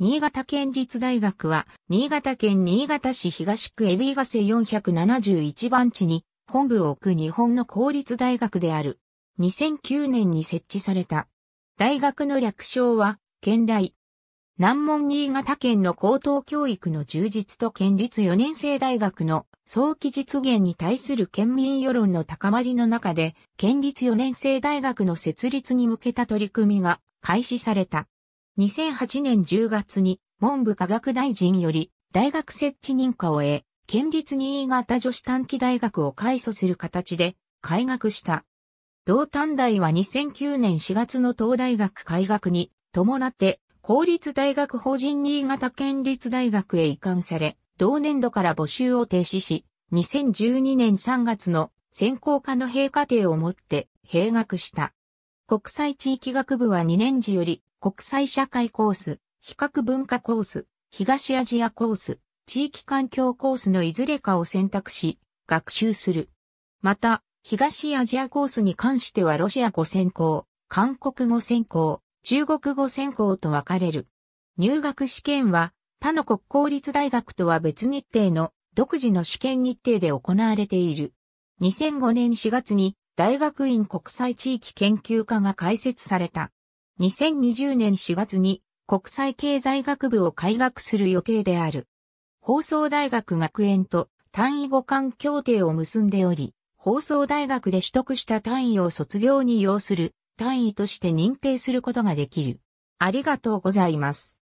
新潟県立大学は、新潟県新潟市東区エビガセ471番地に本部を置く日本の公立大学である。2009年に設置された。大学の略称は、県大。南門新潟県の高等教育の充実と県立4年生大学の早期実現に対する県民世論の高まりの中で、県立4年生大学の設立に向けた取り組みが開始された。2008年10月に文部科学大臣より大学設置認可を得、県立新潟女子短期大学を改組する形で開学した。同短大は2009年4月の東大学開学に伴って公立大学法人新潟県立大学へ移管され、同年度から募集を停止し、2012年3月の専攻科の閉課程をもって閉学した。国際地域学部は2年時より国際社会コース、比較文化コース、東アジアコース、地域環境コースのいずれかを選択し、学習する。また、東アジアコースに関してはロシア語専攻、韓国語専攻、中国語専攻と分かれる。入学試験は他の国公立大学とは別日程の独自の試験日程で行われている。2005年4月に大学院国際地域研究科が開設された。2020年4月に国際経済学部を開学する予定である。放送大学学園と単位互換協定を結んでおり、放送大学で取得した単位を卒業に要する単位として認定することができる。ありがとうございます。